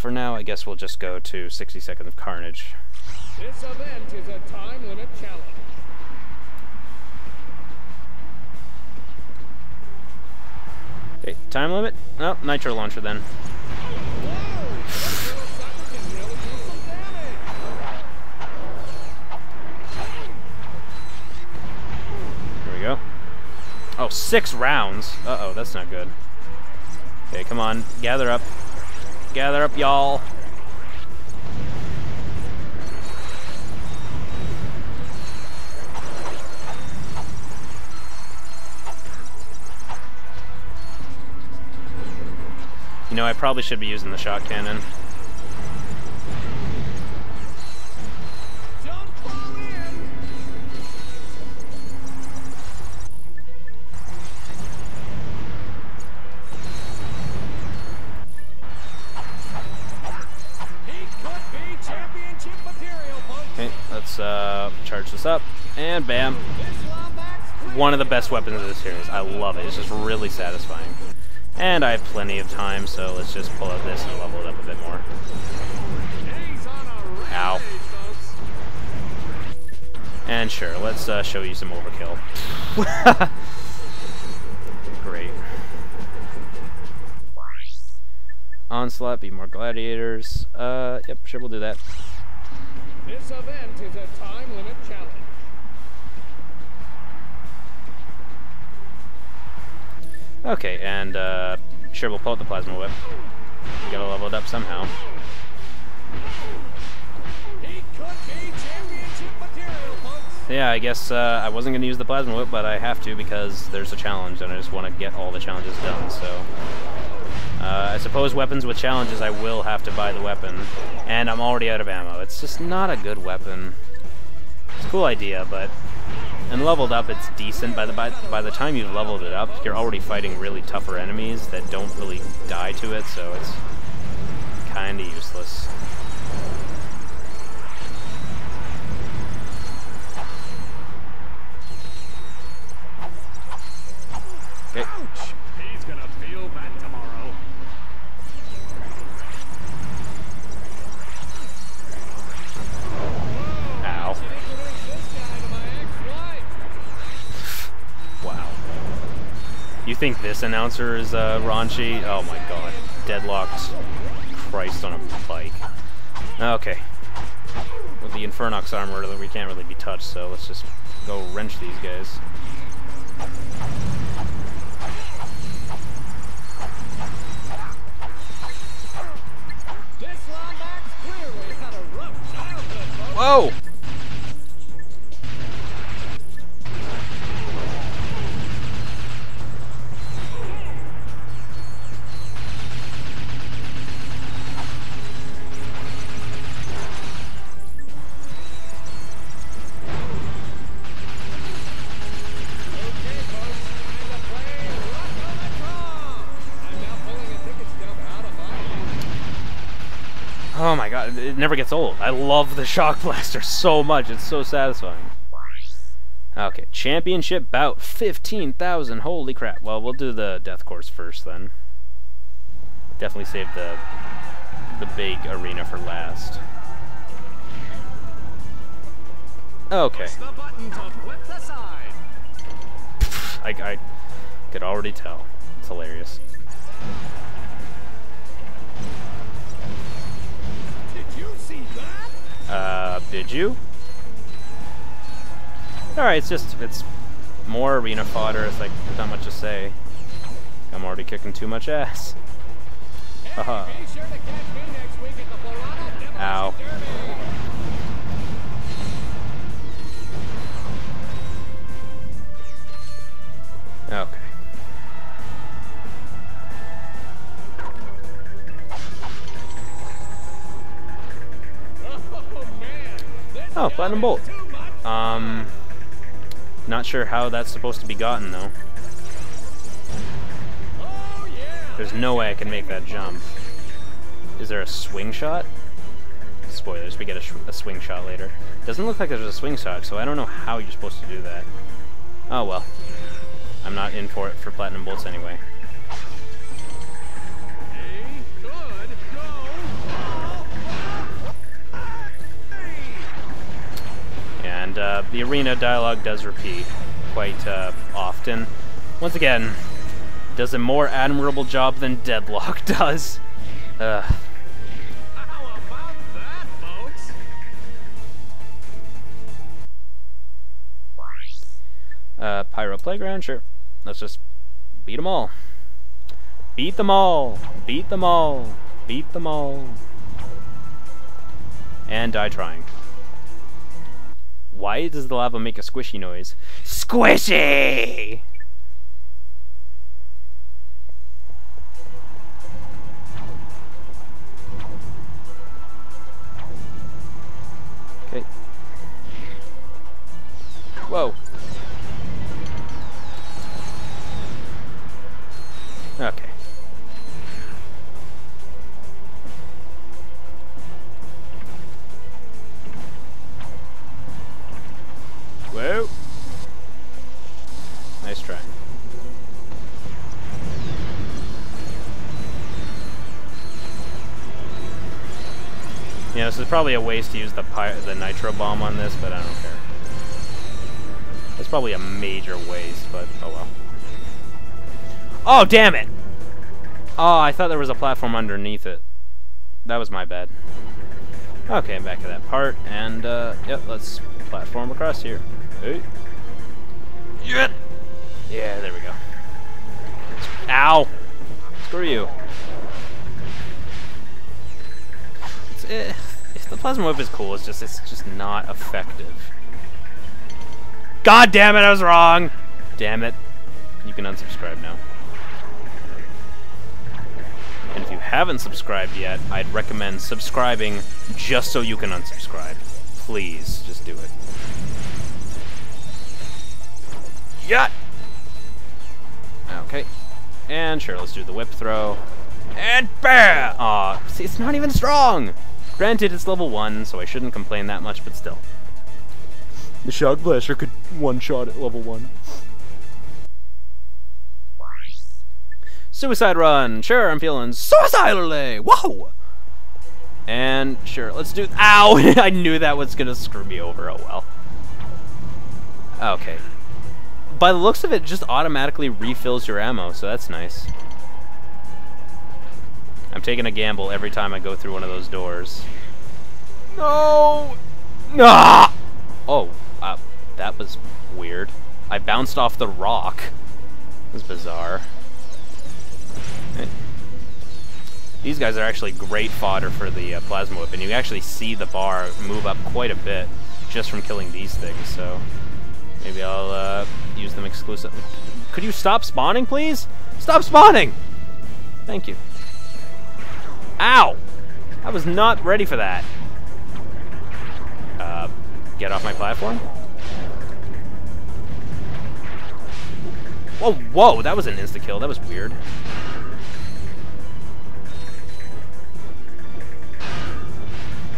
for now, I guess we'll just go to 60 seconds of carnage. This event is a time limit challenge. Okay, time limit? Oh, nitro launcher then. Here we go. Oh, six rounds. Uh-oh, that's not good. Okay, come on. Gather up. Gather up, y'all. You know, I probably should be using the shot cannon. Charge this up, and bam. One of the best weapons of the series. I love it. It's just really satisfying. And I have plenty of time, so let's just pull out this and level it up a bit more. Ow. And sure, let's uh, show you some overkill. Great. Onslaught, be more gladiators. Uh, yep, sure, we'll do that. This event is a time limit challenge. Okay, and uh, sure, we'll pull out the plasma whip. We gotta level it up somehow. He could be championship material, folks. Yeah, I guess uh, I wasn't going to use the plasma whip, but I have to because there's a challenge, and I just want to get all the challenges done. So, uh, I suppose weapons with challenges, I will have to buy the weapon, and I'm already out of ammo. It's just not a good weapon. It's a cool idea, but and leveled up, it's decent. By the by, by the time you've leveled it up, you're already fighting really tougher enemies that don't really die to it, so it's kind of useless. Think this announcer is uh, raunchy? Oh my god. Deadlocked Christ on a bike. Okay. With the Infernox armor, we can't really be touched, so let's just go wrench these guys. This never gets old. I love the Shock Blaster so much, it's so satisfying. Okay, championship bout, 15,000, holy crap. Well, we'll do the death course first then. Definitely save the, the big arena for last. Okay, Press the button to flip the side. I, I could already tell. It's hilarious. Uh, did you? Alright, it's just, it's more arena fodder. It's like, there's not much to say. I'm already kicking too much ass. Haha. Sure to catch Oh, Platinum Bolt. Um, not sure how that's supposed to be gotten, though. There's no way I can make that jump. Is there a swing shot? Spoilers, we get a, a swing shot later. Doesn't look like there's a swing shot, so I don't know how you're supposed to do that. Oh well. I'm not in for it for Platinum Bolts anyway. And uh, the arena dialogue does repeat quite uh, often. Once again, does a more admirable job than Deadlock does. Uh, uh, Pyro Playground, sure. Let's just beat them all. Beat them all. Beat them all. Beat them all. And die trying. Why does the lava make a squishy noise? Squishy! Okay. Whoa. Okay. Probably a waste to use the the nitro bomb on this, but I don't care. It's probably a major waste, but oh well. Oh, damn it! Oh, I thought there was a platform underneath it. That was my bad. Okay, I'm back to that part, and, uh, yep, let's platform across here. Hey. Yeah! Yeah, there we go. Ow! Screw you. It's, eh, the plasma whip is cool, it's just, it's just not effective. God damn it, I was wrong! Damn it. You can unsubscribe now. And if you haven't subscribed yet, I'd recommend subscribing just so you can unsubscribe. Please, just do it. Yeah. Okay. And sure, let's do the whip throw. And bam! Aw, see, it's not even strong! Granted, it's level 1, so I shouldn't complain that much, but still. The Shock Blaster could one-shot at level 1. Suicide Run! Sure, I'm feeling suicidally! Whoa! And sure, let's do. Ow! I knew that was gonna screw me over. Oh well. Okay. By the looks of it, it just automatically refills your ammo, so that's nice. I'm taking a gamble every time I go through one of those doors. No! Ah! Oh, uh, that was weird. I bounced off the rock. It was bizarre. These guys are actually great fodder for the uh, Plasma Whip, and you actually see the bar move up quite a bit just from killing these things, so maybe I'll uh, use them exclusively. Could you stop spawning, please? Stop spawning! Thank you. Ow! I was not ready for that. Uh, get off my platform? Whoa, whoa, that was an insta-kill. That was weird.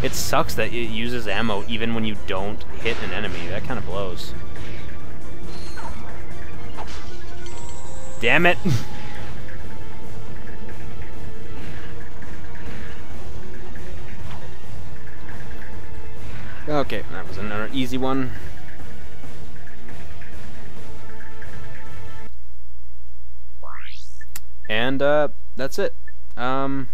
It sucks that it uses ammo even when you don't hit an enemy. That kind of blows. Damn it! okay, that was another easy one. And, uh, that's it. Um...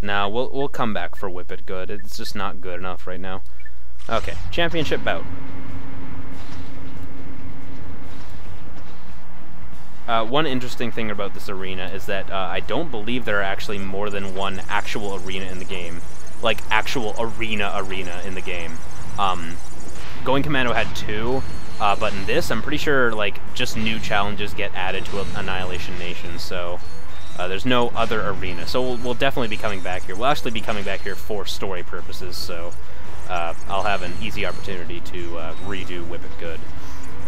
Now we'll we'll come back for Whip It Good. It's just not good enough right now. Okay, championship bout. Uh, one interesting thing about this arena is that uh, I don't believe there are actually more than one actual arena in the game. Like, actual arena arena in the game. Um, Going Commando had two, uh, but in this, I'm pretty sure, like, just new challenges get added to Annihilation Nation, so... Uh, there's no other arena, so we'll, we'll, definitely be coming back here. We'll actually be coming back here for story purposes, so uh, I'll have an easy opportunity to uh, redo Whip It Good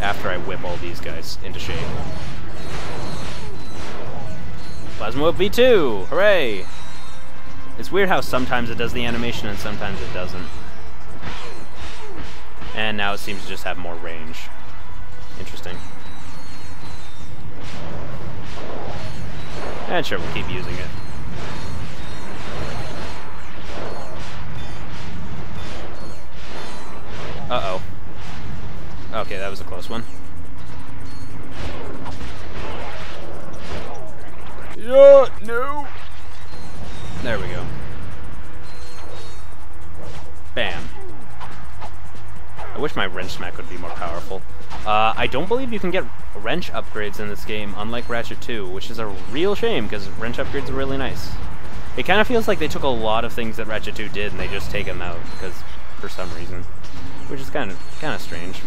after I whip all these guys into shape. Plasma Whip V2! Hooray! It's weird how sometimes it does the animation and sometimes it doesn't. And now it seems to just have more range. Interesting. And sure, we'll keep using it. Uh-oh. Okay, that was a close one. Yeah, no! There we go. Bam. I wish my wrench smack would be more powerful. Uh, I don't believe you can get wrench upgrades in this game, unlike Ratchet 2, which is a real shame, because wrench upgrades are really nice. It kind of feels like they took a lot of things that Ratchet 2 did and they just take them out, because for some reason. Which is kind of kind of strange.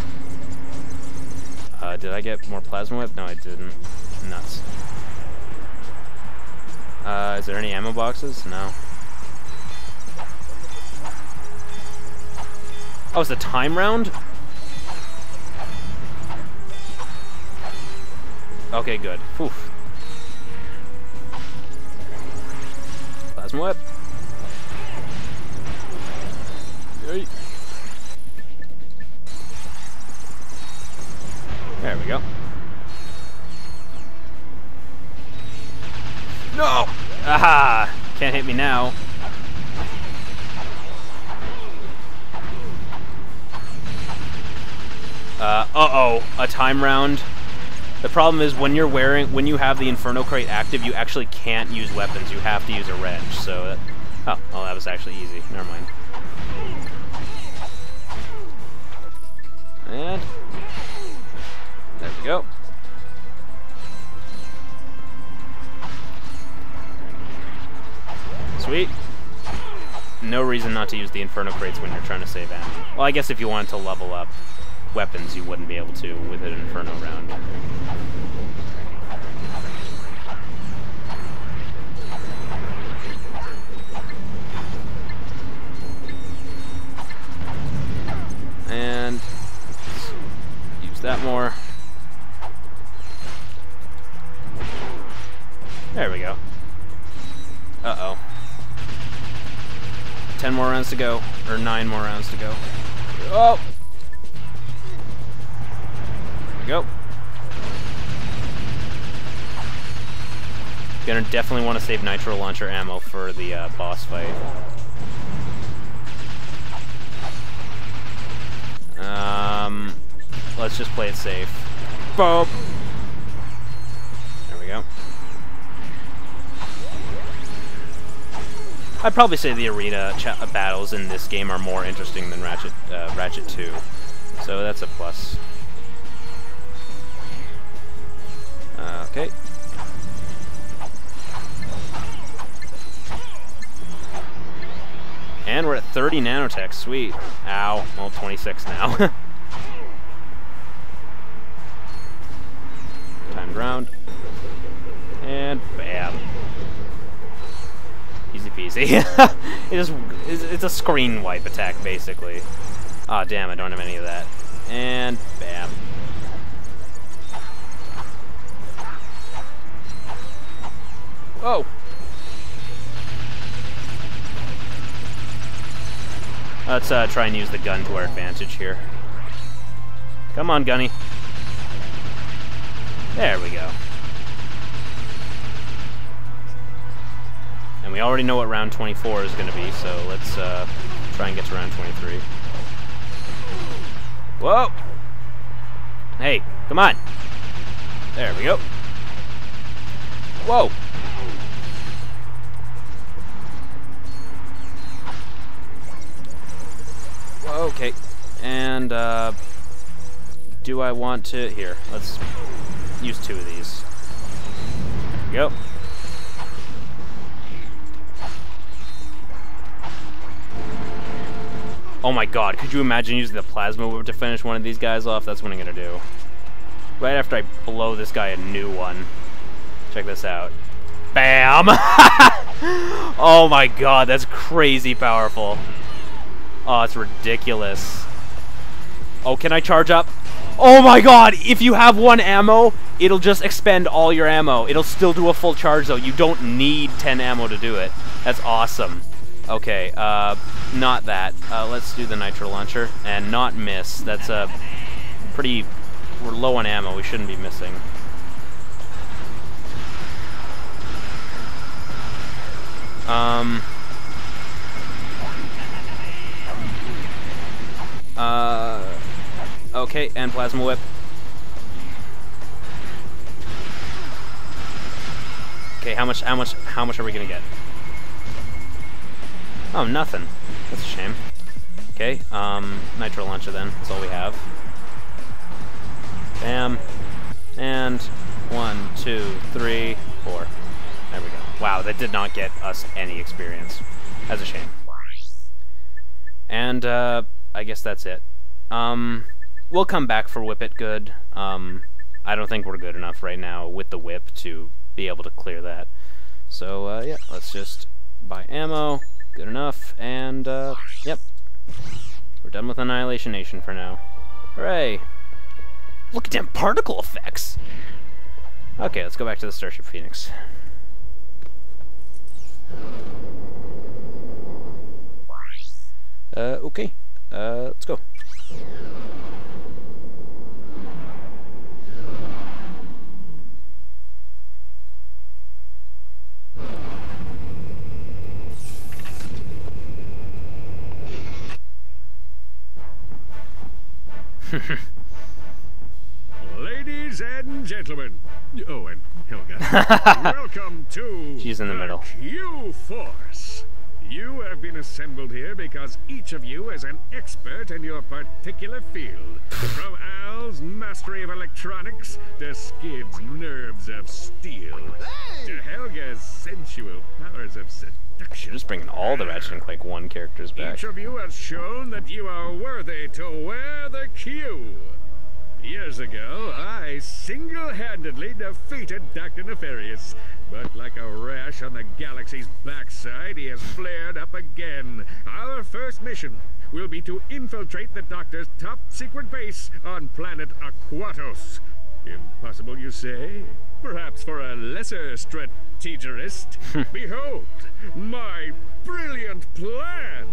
Uh, did I get more Plasma Whip? No, I didn't. Nuts. Uh, is there any ammo boxes? No. Oh, it's a time round? Okay, good. Whew. Plasma Whip. Yay. There we go. No! Aha! Can't hit me now. Uh, uh-oh. A time round. The problem is when you're wearing, when you have the Inferno Crate active, you actually can't use weapons. You have to use a wrench, so that, oh, well, that was actually easy. Never mind. And Not to use the Inferno Crates when you're trying to save ammo. Well, I guess if you wanted to level up weapons, you wouldn't be able to with an Inferno round. And use that more. There we go. Uh-oh. Ten more rounds to go. Or nine more rounds to go. Oh! There we go. Gonna definitely want to save Nitro Launcher ammo for the uh, boss fight. Um, let's just play it safe. Boom! I'd probably say the arena uh, battles in this game are more interesting than Ratchet, uh, Ratchet 2, so that's a plus. Uh, okay. And we're at 30 nanotech, sweet. Ow, well 26 now. Easy it's a screen wipe attack, basically. Ah, oh, damn, I don't have any of that. And bam. Oh! Let's uh, try and use the gun to our advantage here. Come on, Gunny. There we go. And we already know what round 24 is going to be, so let's uh, try and get to round 23. Whoa! Hey, come on! There we go. Whoa! Okay, and uh, do I want to... Here, let's use two of these. Go. Oh my god, could you imagine using the plasma whip to finish one of these guys off? That's what I'm gonna do. Right after I blow this guy a new one. Check this out. BAM! oh my god, that's crazy powerful. Oh, it's ridiculous. Oh, can I charge up? Oh my god! If you have one ammo, it'll just expend all your ammo. It'll still do a full charge, though. You don't need 10 ammo to do it. That's awesome. Okay, uh, not that. Uh, let's do the nitro launcher and not miss. That's a pretty... We're low on ammo. We shouldn't be missing. Um... Uh, okay, and Plasma Whip. Okay, how much, how much, how much are we gonna get? Oh, nothing. That's a shame. Okay, um, Nitro Launcher then. That's all we have. Bam. And one, two, three, four. There we go. Wow, that did not get us any experience. That's a shame. And, uh, I guess that's it. Um, we'll come back for Whip It Good. Um, I don't think we're good enough right now with the whip to be able to clear that. So, uh, yeah, let's just buy ammo. Good enough. And, uh, yep. We're done with Annihilation Nation for now. Hooray! Look at them particle effects! Okay, let's go back to the Starship Phoenix. Uh, okay. Uh, let's go. Ladies and gentlemen. Oh, and Helga. welcome to She's in the middle. Q-Force. You have been assembled here because each of you is an expert in your particular field. From Al's mastery of electronics to Skidd's nerves of steel to Helga's sensual powers of seduction. Just bringing all the Ratchet and Clank 1 characters back. Each of you has shown that you are worthy to wear the Q. Years ago, I single-handedly defeated Dr. Nefarious. But like a rash on the galaxy's backside, he has flared up again. Our first mission will be to infiltrate the Doctor's top-secret base on planet Aquatos. Impossible, you say? Perhaps for a lesser strategist. Behold, my brilliant plan!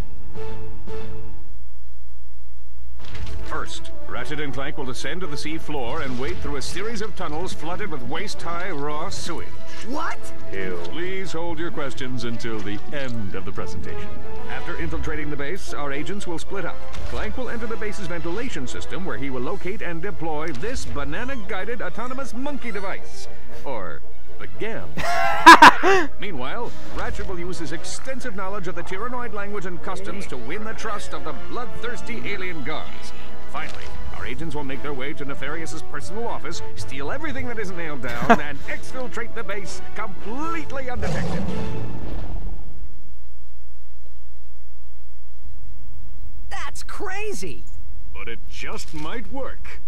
First, Ratchet and Clank will descend to the sea floor and wade through a series of tunnels flooded with waist-high raw sewage. What? Ew. Please hold your questions until the end of the presentation. After infiltrating the base, our agents will split up. Clank will enter the base's ventilation system where he will locate and deploy this banana-guided autonomous monkey device. Or the GAM. Meanwhile, Ratchet will use his extensive knowledge of the Tyhrranoid language and customs to win the trust of the bloodthirsty alien guards. Finally, our agents will make their way to Nefarious's personal office, steal everything that isn't nailed down, and exfiltrate the base completely undetected. That's crazy. But it just might work.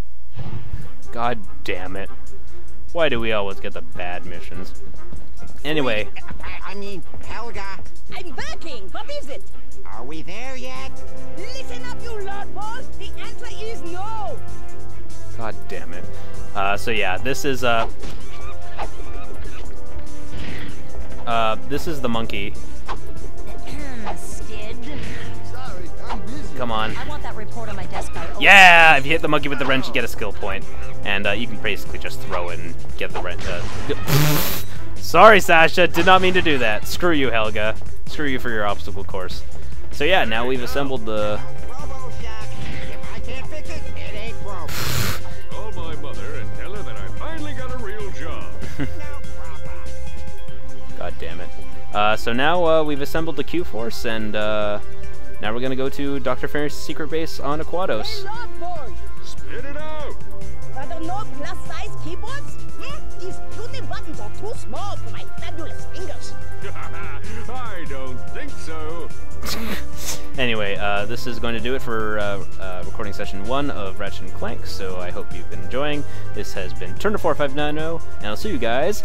God damn it. Why do we always get the bad missions? Anyway, I, I mean, Helga, I'm working. What is it? are we there yet? Listen up, you Lord Boss. The answer is no. god damn it. Uh, so yeah, this is, uh... Uh, this is the monkey. Come on. I want that report on my desk by. Yeah! If you hit the monkey with the wrench, you get a skill point. And, uh, you can basically just throw it and get the wrench, uh... Sorry, Sasha, did not mean to do that. Screw you, Helga. Screw you for your obstacle course. So yeah, now we've assembled the... RoboShock. If I can't fix it, it ain't broke. Call my mother and tell her that I finally got a real job. no problem. God damn it. Uh, so now uh, we've assembled the Q-Force, and uh, now we're gonna go to Dr. Ferris' secret base on Hey, Aquatos. Lord Boss. Spit it out! Rather no plus-size keyboards? Hmm? These puny buttons are too small for my fabulous fingers. I don't think so. Anyway, uh, this is going to do it for uh, uh, recording session one of Ratchet and Clank. So I hope you've been enjoying. This has been Turner 4590, and I'll see you guys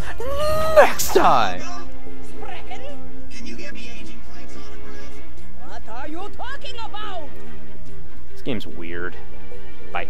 next time. Are you talking about? This game's weird. Bye.